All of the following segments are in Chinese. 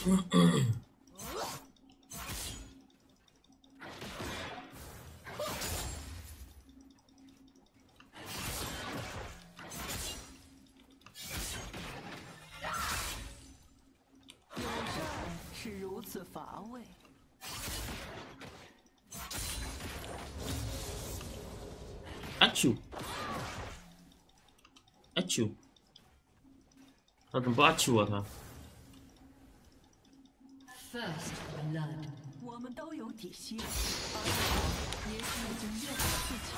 是如此乏味。阿秋，阿秋，他怎么不阿丘啊他？First blood. 我们都有底线，而我也许已经厌了自己。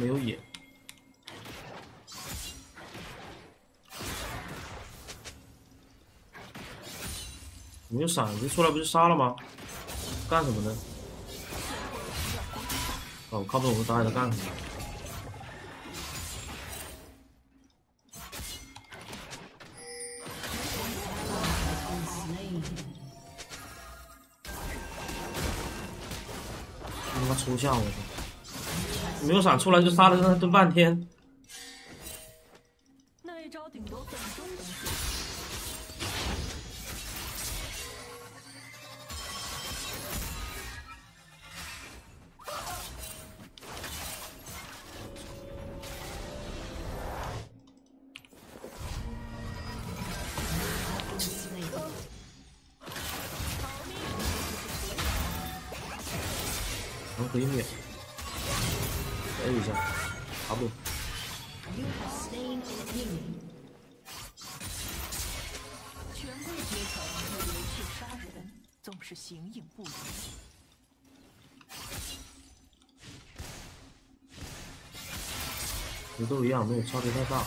没有野。没有闪子出来不就杀了吗？干什么呢？哦，我看不懂我大爷在干什么。他妈抽象我操！没有闪出来就杀了他蹲半天。然后可以免，等一下，打不。You have slain an enemy. 权贵阶层，总是形影不离。都一样，没有差别太大。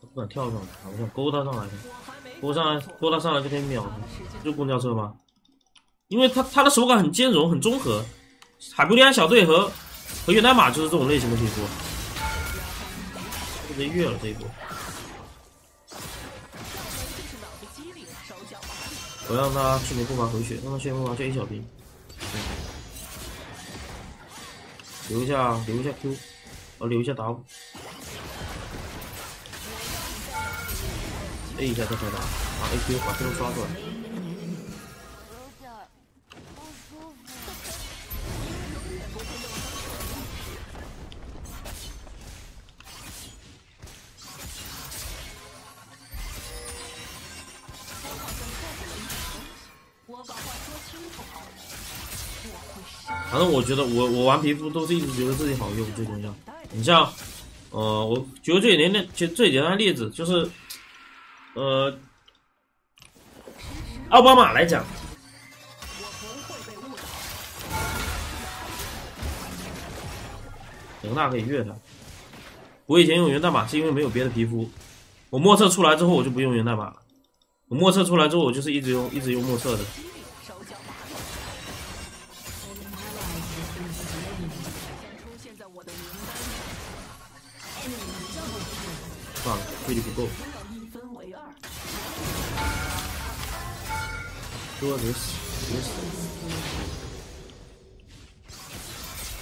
不敢跳上来，我想勾他上来拖，上来拖他上来就可以秒，就公交车吗？因为他他的手感很兼容，很综合。海布利安小队和和源代码就是这种类型的皮肤，直接越了这一波。我让他去年步伐回血，让他去年步伐去 A 小兵，留一下留一下 Q，我留一下 W。A 一下再开打，把 A Q 把 Q 刷出来。反正我觉得我我玩皮肤都是一直觉得自己好用最重要。你像，呃，我举个最简单的，就最简单的例子就是，呃，奥巴马来讲，我不会被误导。人大可以越他。我以前用源代码是因为没有别的皮肤，我墨测出来之后我就不用源代码了。我墨测出来之后我就是一直用一直用墨测的。机灵，手脚麻利。哥别死别死，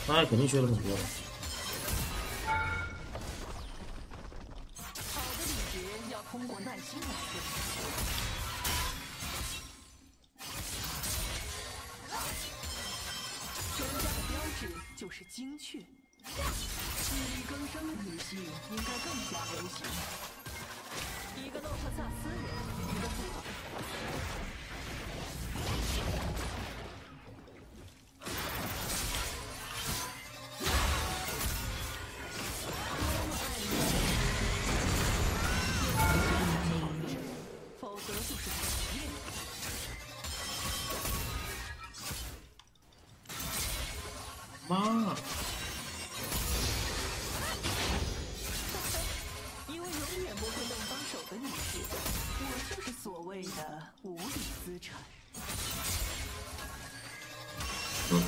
那也肯定缺了很多的。好的礼节要通过耐心来。就是精确。更加流行。一个洛克萨斯人，权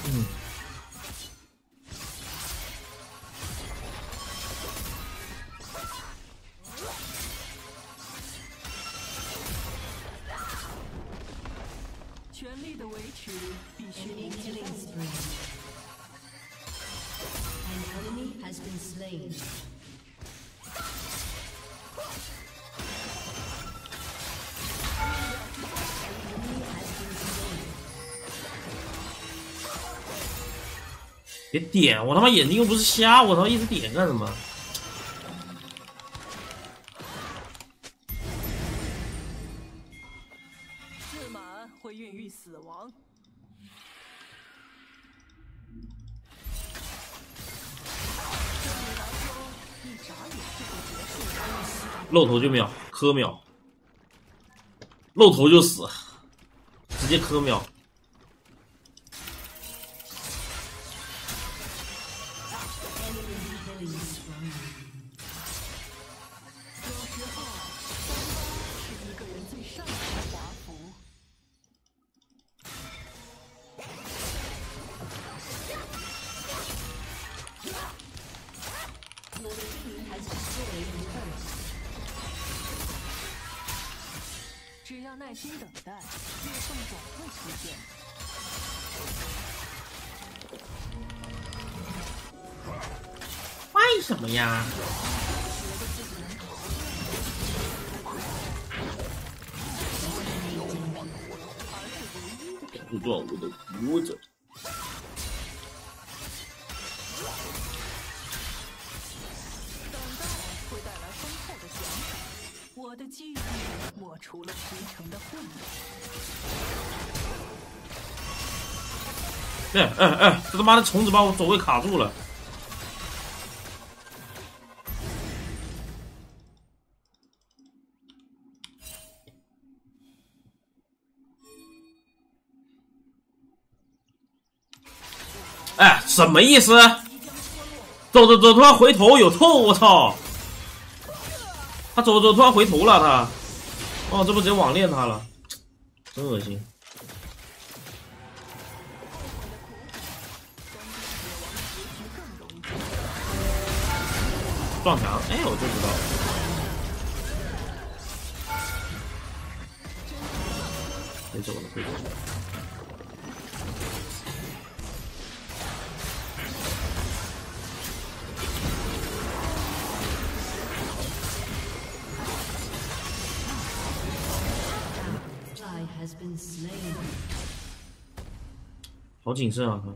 别点我他妈眼睛又不是瞎，我他妈一直点干什么？自满会孕育死亡。露头就秒，磕秒，露头就死，直接磕秒。耐心等待，裂缝总会出现。为什么呀？不撞我的脖子。除了驰骋的混乱。哎哎哎！这他妈的虫子把我走位卡住了。哎，什么意思？走走走突然回头有透，我操！他走走突然回头了，他。哦，这不直接网恋他了，真恶心。撞墙，哎，我就知道。别走了，别走了。好谨慎啊，他。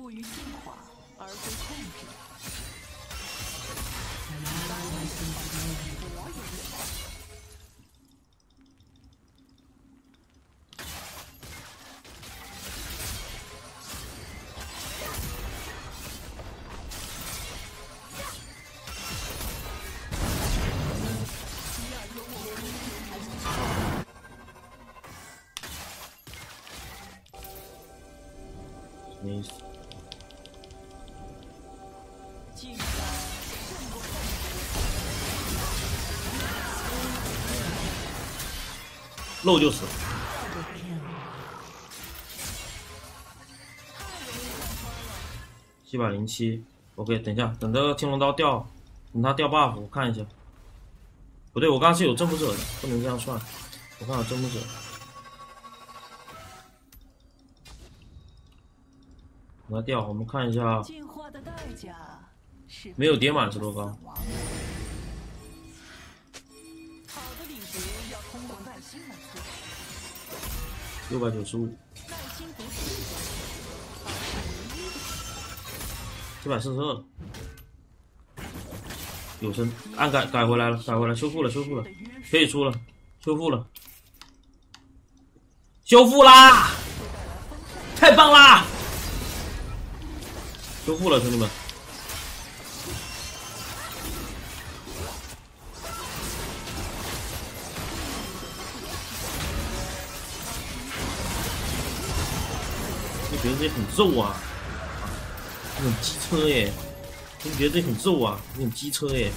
过于进化，而非控制。漏就死。七百零七，OK，等一下，等这个天龙刀掉，等他掉 buff，我看一下。不对，我刚刚是有征服者的，不能这样算。我看有征服者。等他掉，我们看一下，没有叠满石头膏六百九十五，七百四十二。有声，按改改回来了，改回来，修复了，修复了，可以出了，修复了，修复啦！太棒啦！修复了，兄弟们。觉得这很肉啊，这种机车哎！真觉得这很肉啊，这种机车哎！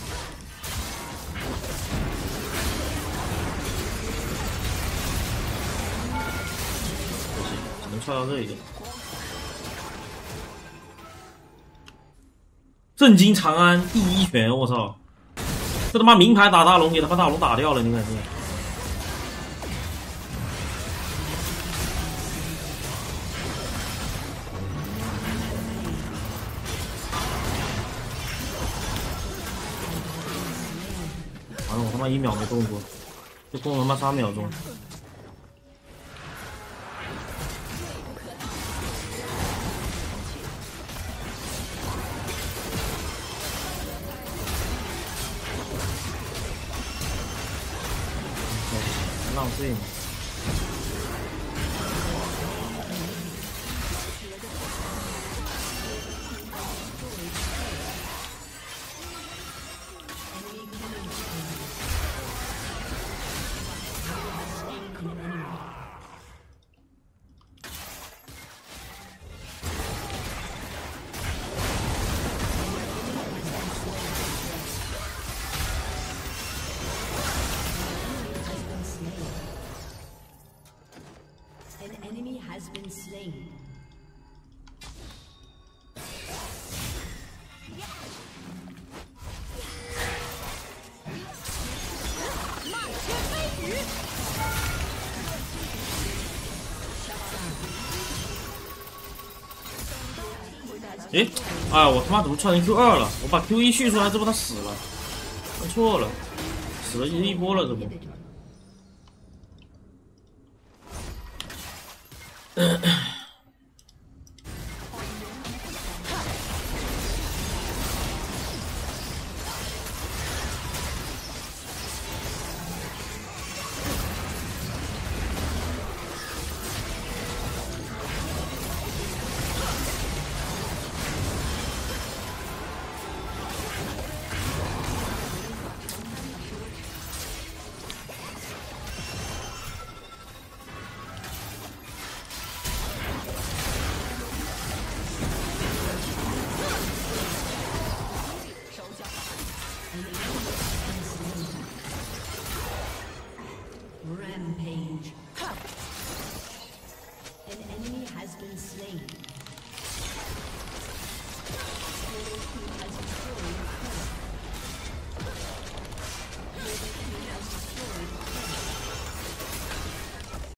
不行，只能刷到这一个。震惊长安第一拳！我操，这他妈名牌打大龙，给他妈大龙打掉了，你看这没？妈一秒没动作，就动他妈三秒钟。浪费 has been slain. 诶，哎，我他妈怎么串成 Q 二了？我把 Q 一续出来，这不他死了？看错了，死了一波了，这不 Uh-uh.